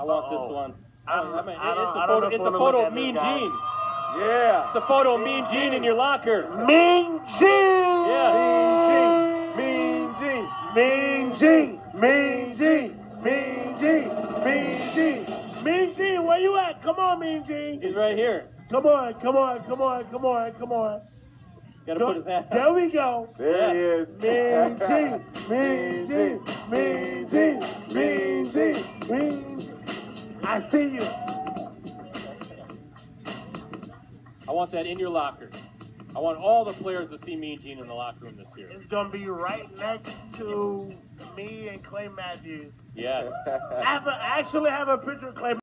I want Uh-oh. this one. I, I'm- I mean, I don't- it's a I don't photo. It's I a wanna photo of Mean. Gene. Yeah. It's a photo of Mean Gene in your locker. Mean Gene. Yes. Mean Gene. Mean Gene. Mean Gene. Mean Gene. Mean Gene. Mean Gene, where you at? Come on, Mean Gene. He's right here. Come on, come on, come on, come on, come on. Got to put his hand. There we go. There he is. Mean Gene. Mean Gene. Mean Gene. Mean Gene. Mean Gene. I see you. I want that in your locker. I want all the players to see Mean Gene in the locker room this year. It's gonna be right next to me and Clay Matthews. Yes. I have a, I actually have a picture of Clay